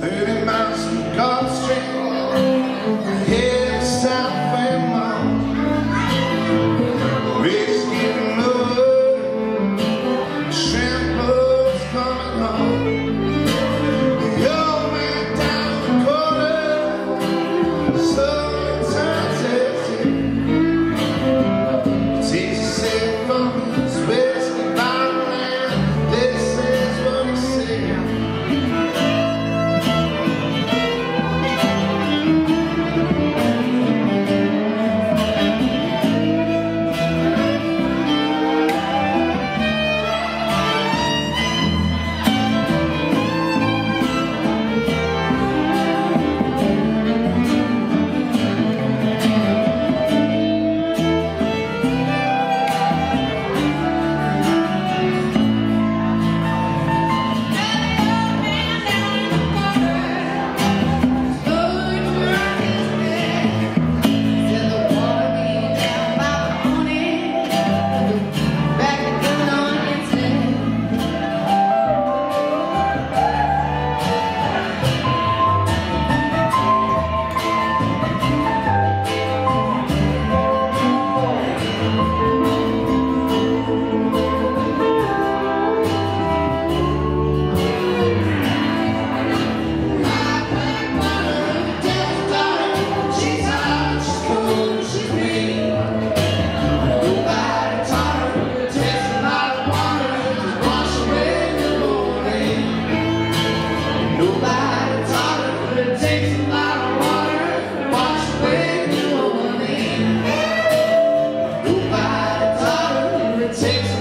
30 miles from Gulf Stream takes